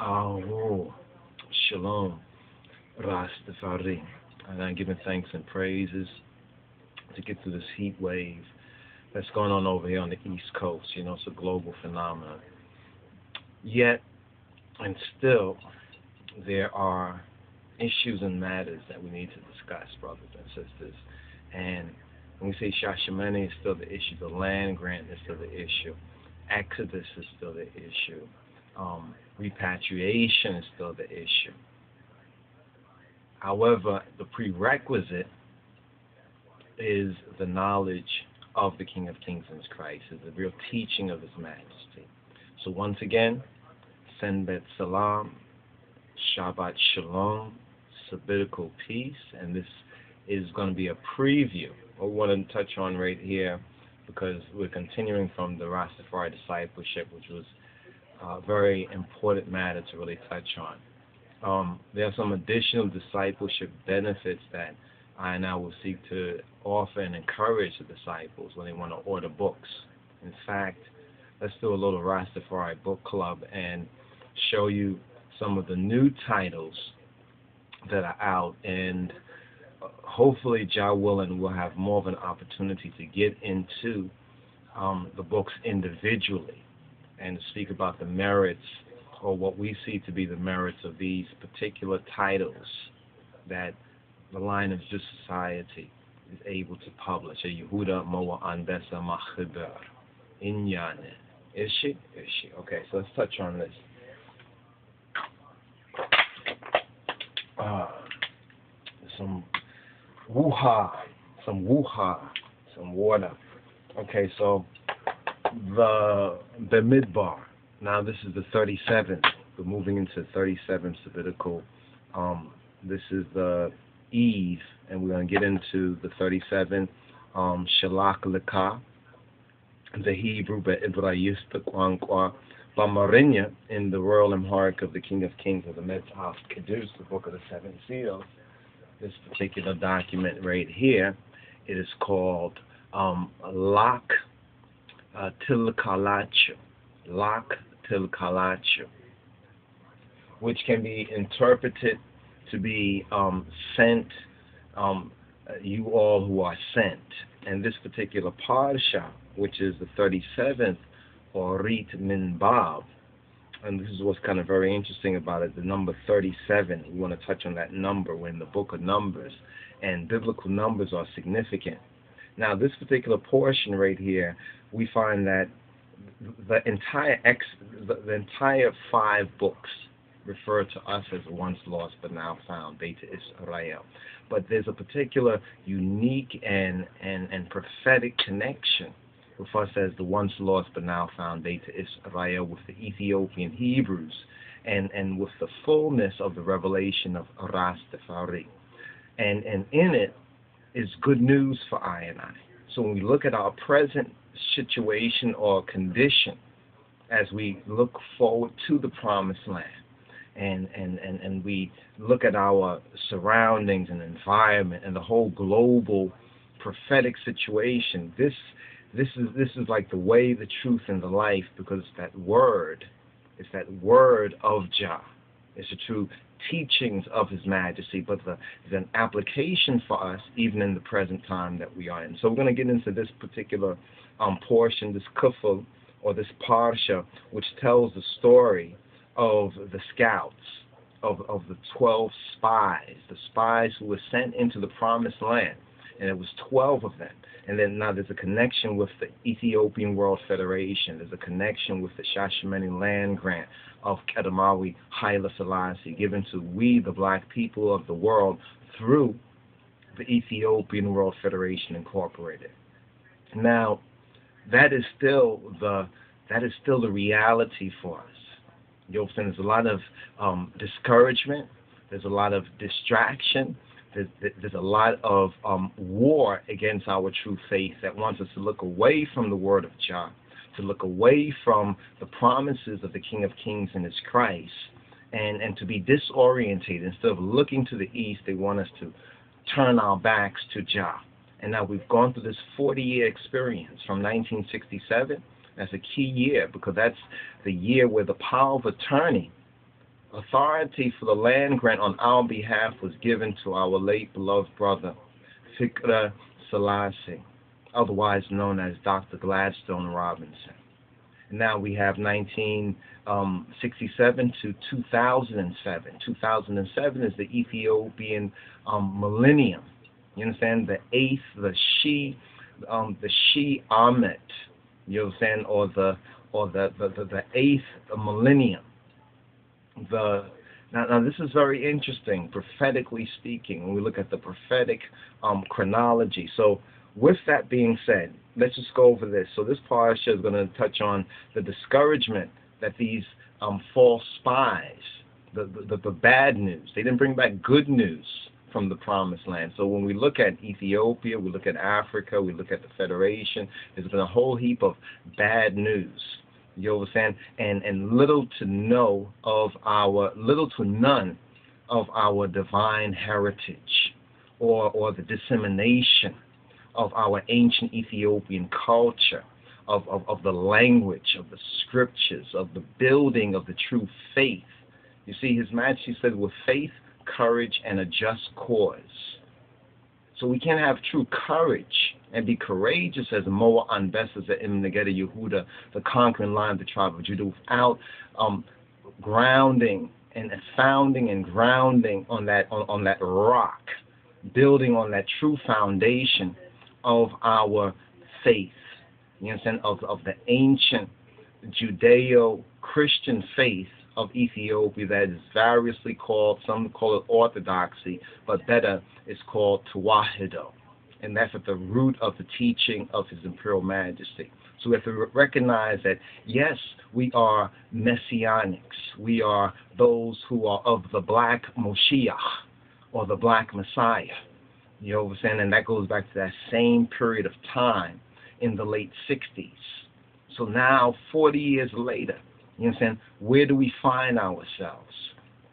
Oh, shalom, Rastafari. And I'm giving thanks and praises to get through this heat wave that's going on over here on the East Coast. You know, it's a global phenomenon. Yet, and still, there are issues and matters that we need to discuss, brothers and sisters. And when we say Shashamane is still the issue, the land grant is still the issue, Exodus is still the issue, um, repatriation is still the issue. However, the prerequisite is the knowledge of the King of Kings and His Christ, is the real teaching of His Majesty. So once again, Senbet Salam, Shabbat Shalom, Sabbatical Peace, and this is going to be a preview. I want to touch on right here because we're continuing from the Rastafari discipleship, which was a very important matter to really touch on. Um, there are some additional discipleship benefits that I and I will seek to offer and encourage the disciples when they want to order books. In fact, let's do a little Rastafari book club and show you some of the new titles that are out and hopefully Jah willing will have more of an opportunity to get into um, the books individually and speak about the merits or what we see to be the merits of these particular titles that the Lion of Judah Society is able to publish. A Yehuda Moa Anbesa Machiber. Inyane. Is she? Is she? Okay, so let's touch on this. Uh, some wuha, some wuha, some water. Okay, so the the midbar. Now this is the 37th. We're moving into 37th Sabbatical. Um, this is the Eve, and we're going to get into the 37th um, Shelach Lecha, the Hebrew Be'ibrayista Kwankwa Bamarinya in the Royal Amharic of the King of Kings of the Metzaf Kedus, the Book of the Seven Seals. This particular document right here, it is called um, uh. Lak Tilkalachu, which can be interpreted to be um, sent, um, you all who are sent. And this particular parsha, which is the 37th, Orit Min Bab, and this is what's kind of very interesting about it, the number 37. We want to touch on that number. We're in the book of Numbers, and biblical numbers are significant. Now, this particular portion right here, we find that the entire ex, the, the entire five books refer to us as once lost but now found, Beta Israel. But there's a particular unique and, and, and prophetic connection with us as the once lost but now found Beta Israel with the Ethiopian Hebrews and, and with the fullness of the revelation of Rastafari. And, and in it is good news for I and I. So when we look at our present situation or condition as we look forward to the promised land, and, and, and, and we look at our surroundings and environment and the whole global prophetic situation, this this is this is like the way, the truth, and the life because that word is that word of Jah. It's the true teachings of His Majesty, but the, the an application for us even in the present time that we are in. So we're going to get into this particular um, portion, this kufl or this parsha, which tells the story of the scouts, of, of the 12 spies, the spies who were sent into the promised land. And it was 12 of them. And then now there's a connection with the Ethiopian World Federation. There's a connection with the Shashamane land grant of Kedemawi Haile Selassie given to we, the black people of the world, through the Ethiopian World Federation Incorporated. Now, that is still the that is still the reality for us. You know, there's a lot of um, discouragement. There's a lot of distraction. There's, there's a lot of um, war against our true faith that wants us to look away from the Word of Jah, to look away from the promises of the King of Kings and His Christ, and, and to be disorientated. Instead of looking to the east, they want us to turn our backs to Jah. And now we've gone through this 40 year experience from 1967 that's a key year because that's the year where the power of attorney authority for the land grant on our behalf was given to our late beloved brother, Fikra Selassie, otherwise known as Dr. Gladstone Robinson. Now we have 1967 to 2007. 2007 is the Ethiopian um, millennium. You understand? The eighth, the She, um, the She Amet. You understand? Or the or the the, the, the eighth millennium. The now, now this is very interesting, prophetically speaking. When we look at the prophetic um, chronology, so with that being said, let's just go over this. So this parsha is going to touch on the discouragement that these um, false spies, the, the, the bad news, they didn't bring back good news from the promised land. So when we look at Ethiopia, we look at Africa, we look at the Federation, there's been a whole heap of bad news. You understand? And and little to no of our little to none of our divine heritage or or the dissemination of our ancient Ethiopian culture, of, of, of the language, of the scriptures, of the building of the true faith. You see, His Majesty said, with faith, courage, and a just cause. So we can't have true courage and be courageous as Moa Anbesses at Im Yehuda, the conquering line of the tribe of Judah, without um, grounding and founding and grounding on that on, on that rock, building on that true foundation of our faith. You understand? Of, of the ancient Judeo Christian faith of Ethiopia that is variously called, some call it orthodoxy, but better it's called Tawahido. And that's at the root of the teaching of His Imperial Majesty. So we have to recognize that, yes, we are messianics. We are those who are of the black Moshiach or the black Messiah. You know what I'm saying? And that goes back to that same period of time in the late 60s. So now, 40 years later, you know what I'm saying? Where do we find ourselves?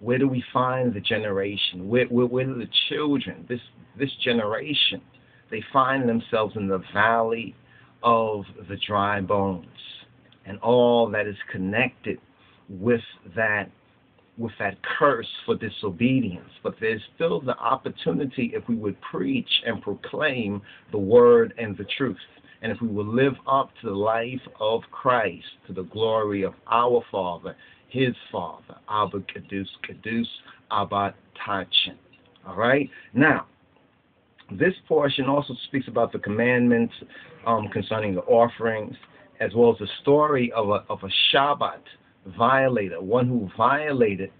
Where do we find the generation? Where, where, where do the children, this, this generation, they find themselves in the valley of the dry bones and all that is connected with that with that curse for disobedience. But there's still the opportunity if we would preach and proclaim the word and the truth. And if we will live up to the life of Christ, to the glory of our Father, his Father, Abba Kadus Kadus Abba Tachin. All right? Now, this portion also speaks about the commandments um, concerning the offerings, as well as the story of a, of a Shabbat violator, one who violated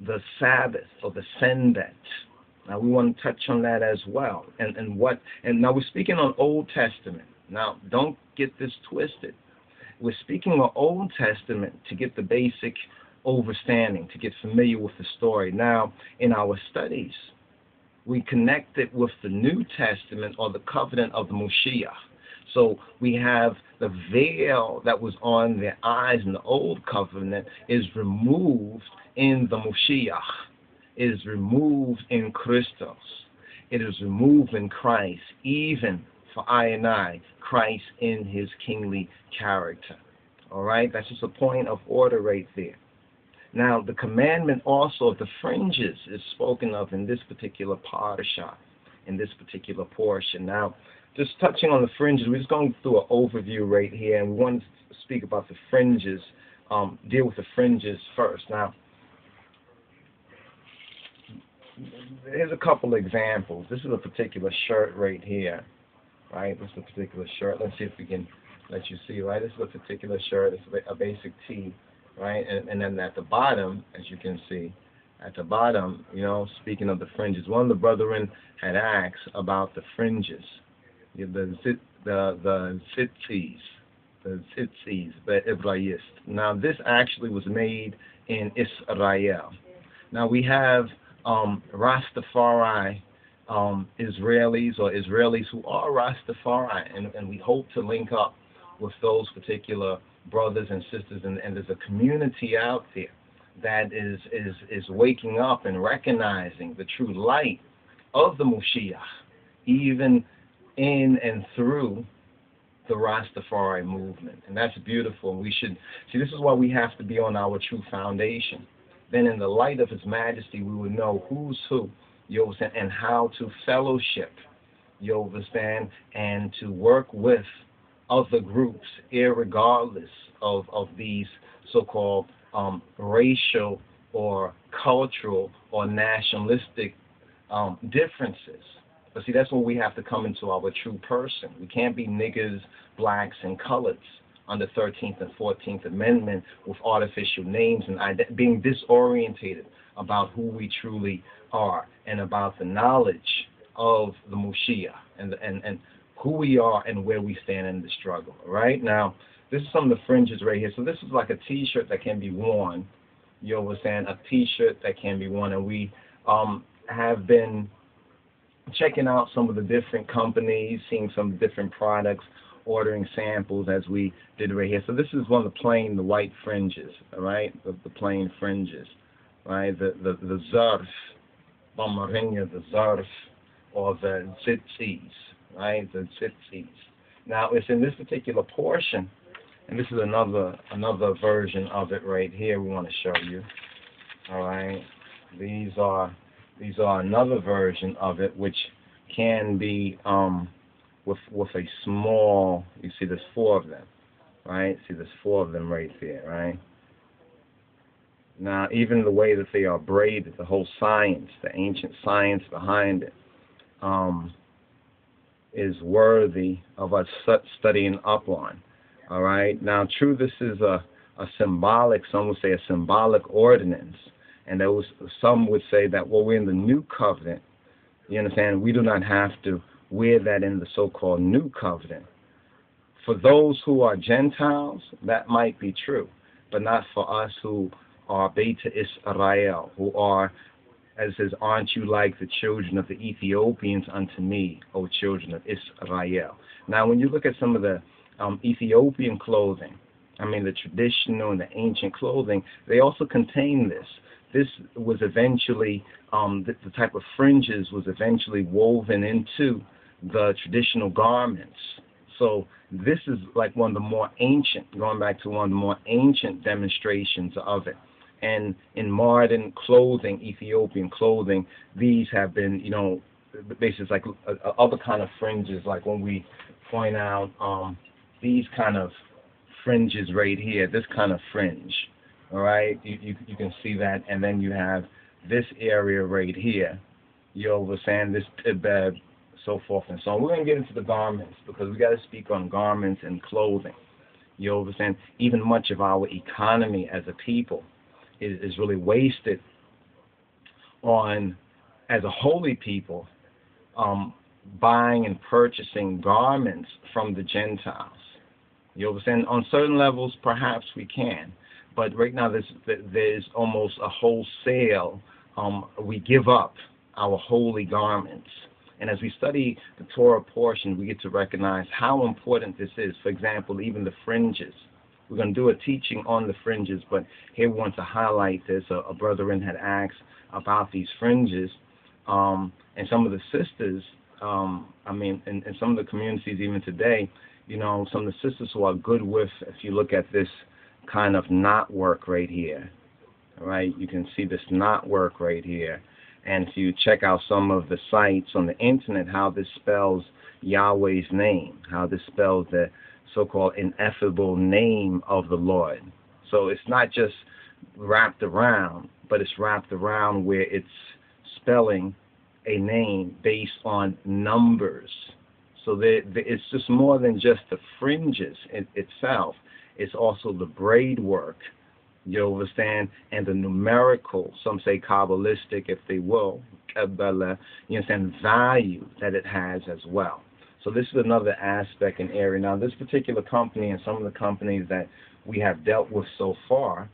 the Sabbath or the Senbet. Now we want to touch on that as well. And and what and now we're speaking on Old Testament. Now don't get this twisted. We're speaking on Old Testament to get the basic understanding, to get familiar with the story. Now in our studies, we connect it with the New Testament or the covenant of the Moshiach. So we have the veil that was on their eyes in the old covenant is removed in the Moshiach. It is removed in Christos. It is removed in Christ, even for I and I, Christ in his kingly character. All right, that's just a point of order right there. Now, the commandment also of the fringes is spoken of in this particular parasha, in this particular portion. Now, just touching on the fringes, we're just going through an overview right here, and we want to speak about the fringes, um, deal with the fringes first. Now, here's a couple examples. This is a particular shirt right here, right? This is a particular shirt. Let's see if we can let you see, right? This is a particular shirt. It's a basic tee, right? And, and then at the bottom, as you can see, at the bottom, you know, speaking of the fringes, one of the brethren had asked about the fringes the the the tzitzis, the tzitzis, the Ibrahist. Now this actually was made in Israel. Now we have um, Rastafari um, Israelis or Israelis who are Rastafari, and, and we hope to link up with those particular brothers and sisters, and, and there's a community out there that is is is waking up and recognizing the true light of the Moshiach, even in and through the Rastafari movement. And that's beautiful. And we should see this is why we have to be on our true foundation. then in the light of His majesty, we would know who's who, you understand, and how to fellowship, you understand, and to work with other groups, irregardless of, of these so-called um, racial or cultural or nationalistic um, differences. But see, that's when we have to come into our true person. We can't be niggers, blacks, and coloreds under 13th and 14th Amendment with artificial names and being disorientated about who we truly are and about the knowledge of the Mashiach and, and, and who we are and where we stand in the struggle. Right now, this is some of the fringes right here. So this is like a T-shirt that can be worn. You understand? A T-shirt that can be worn, and we um, have been checking out some of the different companies, seeing some different products, ordering samples as we did right here. So this is one of the plain, the white fringes, all right, the, the plain fringes, right, the the the zarf, Bomarinya, the zarf, or the tzitzis, right, the tzitzis. Now it's in this particular portion, and this is another another version of it right here. We want to show you, all right. These are these are another version of it, which can be um, with with a small. You see, there's four of them, right? See, there's four of them right there, right? Now, even the way that they are braided, the whole science, the ancient science behind it, um, is worthy of us studying up on. All right. Now, true, this is a a symbolic. Some would say a symbolic ordinance and there was some would say that well we're in the new covenant. You understand? We do not have to wear that in the so-called new covenant. For those who are Gentiles, that might be true, but not for us who are Beta Israel, who are, as it says, aren't you like the children of the Ethiopians unto me, O children of Israel? Now, when you look at some of the um, Ethiopian clothing, I mean the traditional and the ancient clothing, they also contain this this was eventually um, the, the, type of fringes was eventually woven into the traditional garments. So this is like one of the more ancient, going back to one of the more ancient demonstrations of it. And in modern clothing, Ethiopian clothing, these have been, you know, basically like uh, uh, other kind of fringes, like when we point out um, these kind of fringes right here, this kind of fringe all right, you, you, you can see that, and then you have this area right here. You understand this tibeb, so forth and so on. We're going to get into the garments because we got to speak on garments and clothing. You understand? Even much of our economy as a people is, really wasted on, as a holy people, um, buying and purchasing garments from the Gentiles. You understand? On certain levels, perhaps we can but right now there's there's almost a wholesale. Um, we give up our holy garments. And as we study the Torah portion, we get to recognize how important this is. For example, even the fringes. We're going to do a teaching on the fringes, but here we want to highlight this. A, a brethren had asked about these fringes, um, and some of the sisters, um, I mean, in, some of the communities even today, you know, some of the sisters who are good with, if you look at this kind of knot work right here. right, you can see this knot work right here. And if you check out some of the sites on the internet, how this spells Yahweh's name, how this spells the so-called ineffable name of the Lord. So it's not just wrapped around, but it's wrapped around where it's spelling a name based on numbers. So it's just more than just the fringes in, itself. It's also the braid work, you understand, and the numerical, some say Kabbalistic, if they will, Kabbalah, you understand, value that it has as well. So this is another aspect and area. Now, this particular company and some of the companies that we have dealt with so far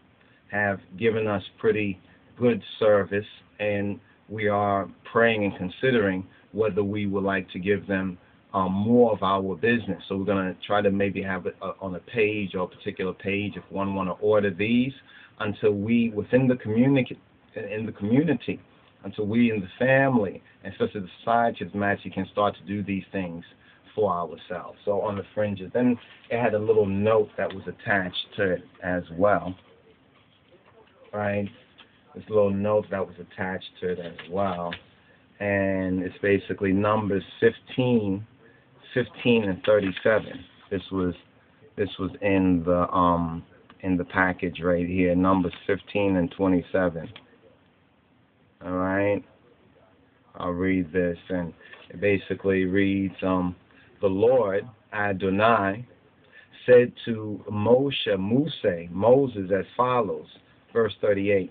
have given us pretty good service, and we are praying and considering whether we would like to give them um, more of our business. So we're going to try to maybe have it uh, on a page or a particular page if one want to order these until we within the community in the community until we in the family and especially the society of Matchy can start to do these things for ourselves. So on the fringes. Then it had a little note that was attached to it as well. Right? this little note that was attached to it as well. And it's basically numbers 15, 15 and 37. This was this was in the um in the package right here, numbers 15 and 27. All right. I'll read this and it basically reads um the Lord Adonai said to Moshe, Muse, Moses as follows, verse 38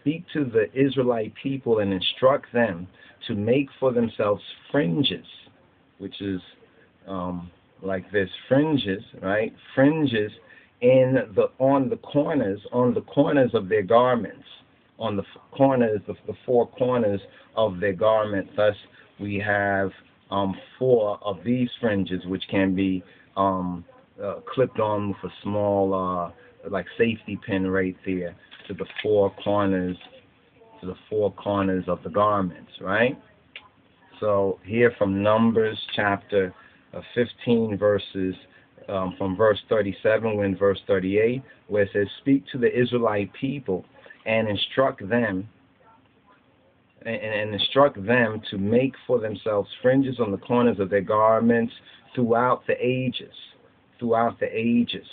Speak to the Israelite people and instruct them to make for themselves fringes, which is um, like this fringes, right? Fringes in the on the corners, on the corners of their garments, on the corners, the, the four corners of their garment. Thus, we have um, four of these fringes, which can be um, uh, clipped on with a small, uh, like safety pin right there to the four corners, to the four corners of the garments, right? So here from Numbers chapter uh, 15 verses um, from verse 37 when verse 38 where it says speak to the Israelite people and instruct them and, and instruct them to make for themselves fringes on the corners of their garments throughout the ages throughout the ages